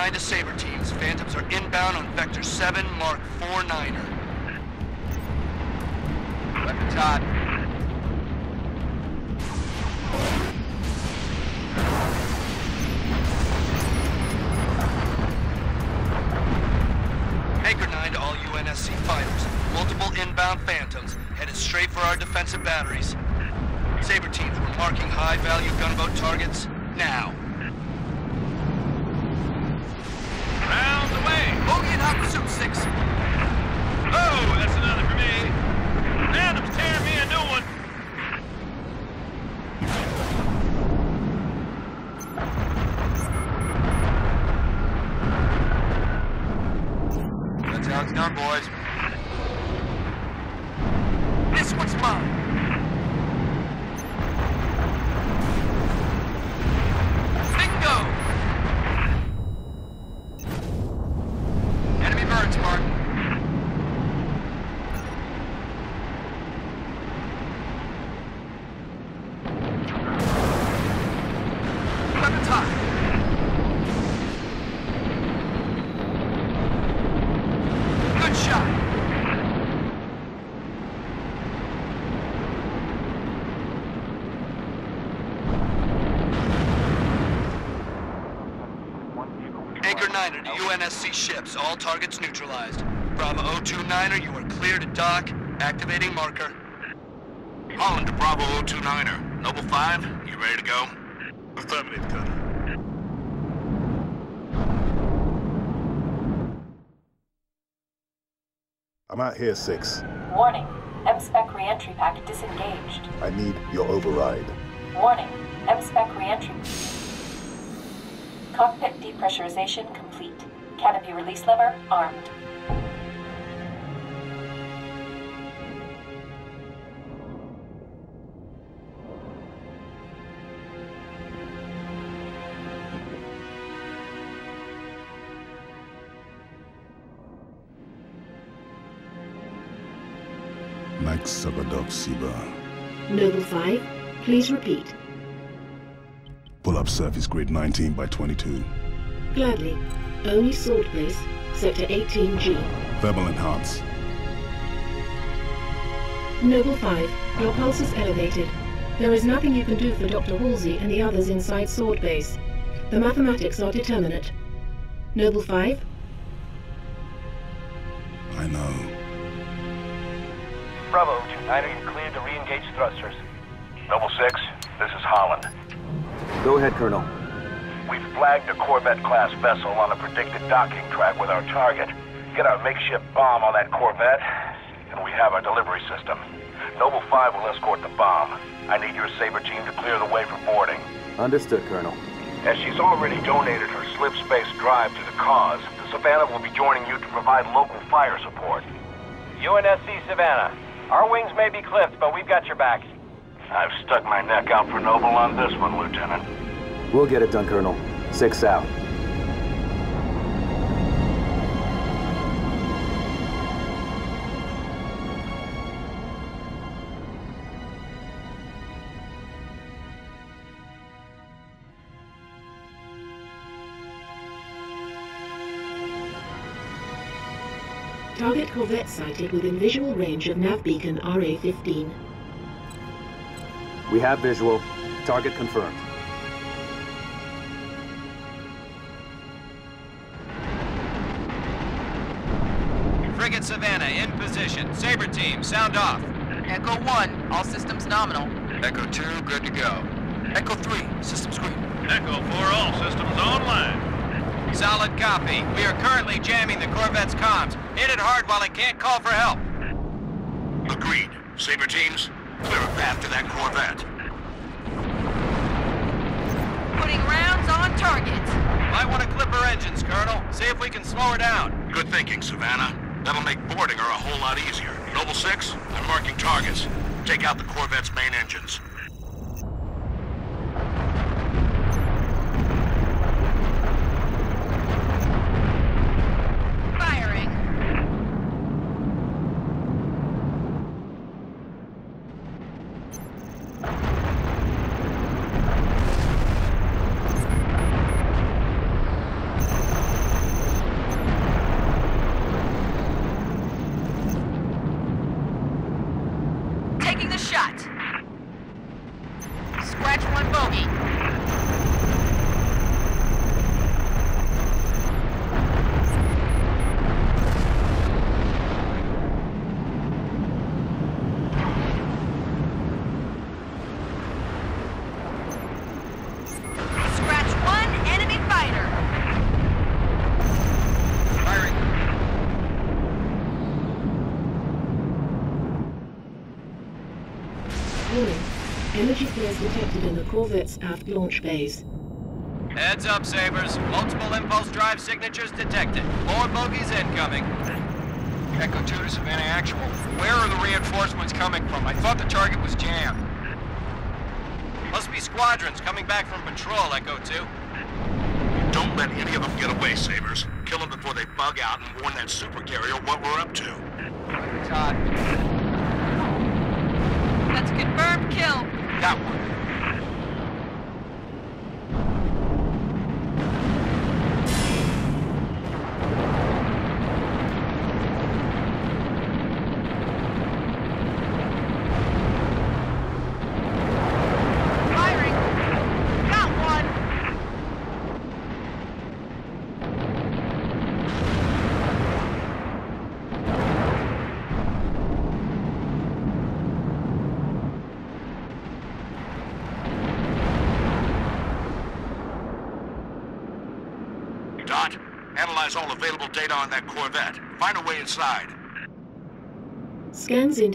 9 to Saber teams. Phantoms are inbound on Vector 7, Mark 4-9er. Weapons hot. Anchor 9 to all UNSC fighters. Multiple inbound Phantoms, headed straight for our defensive batteries. Saber teams, we're marking high-value gunboat targets now. Round away. Bogey in hot pursuit 6. Oh, that's another for me. Phantom's tearing me a new one. That's how it's done, boys. This one's mine. Bingo! Enemy birds, Mark. Weapons hot. Good shot. Anchor 9er to UNSC ships. All targets neutralized. Bravo 029er, you are clear to dock. Activating marker. Holland to Bravo 029er. Noble 5, you ready to go? Affirmative, Colonel. I'm out here, Six. Warning. M-Spec reentry pack disengaged. I need your override. Warning. M-Spec reentry. Cockpit depressurization complete. Canopy release lever armed. Max Sabadov Siba. Noble 5, please repeat. Pull up surface grid 19 by 22. Gladly. ONI sword base, sector 18G. Thermal enhance. Noble 5, your pulse is elevated. There is nothing you can do for Dr. Halsey and the others inside Sword Base. The mathematics are determinate. Noble 5, I know. Bravo, 29 are you cleared to re-engage thrusters? Noble 6, this is Holland. Go ahead, Colonel. We've flagged a Corvette-class vessel on a predicted docking track with our target. Get our makeshift bomb on that Corvette, and we have our delivery system. Noble 5 will escort the bomb. I need your Saber team to clear the way for boarding. Understood, Colonel. As she's already donated her slip space drive to the cause, the Savannah will be joining you to provide local fire support. UNSC Savannah. Our wings may be clipped, but we've got your back. I've stuck my neck out for Noble on this one, Lieutenant. We'll get it done, Colonel. Six out. target corvette sighted within visual range of nav beacon RA-15. We have visual. Target confirmed. Savannah in position. Saber team, sound off. Echo 1, all systems nominal. Echo 2, good to go. Echo 3, systems green. Echo 4, all systems online. Solid copy. We are currently jamming the Corvette's comms. Hit it hard while it can't call for help. Agreed. Saber teams, clear a path to that Corvette. Putting rounds on target. Might want to clip her engines, Colonel. See if we can slow her down. Good thinking, Savannah. That'll make boarding her a whole lot easier. Noble 6, I'm marking targets. Take out the Corvette's main engines. Taking the shot. Scratch one bogey. Scratch one enemy fighter. Firing. Warning. Energy flares detected in the Corvette's aft launch bays. Heads up, Sabres. Multiple impulse drive signatures detected. More bogies incoming. Echo 2 to Savannah Actual. Where are the reinforcements coming from? I thought the target was jammed. Must be squadrons coming back from patrol, Echo 2. Don't let any of them get away, Sabers. Kill them before they bug out and warn that supercarrier what we're up to. Todd, That's a confirmed kill. That one. Firing. Got one. Dot, analyze all available data on that Corvette. Find a way inside. Scans indicate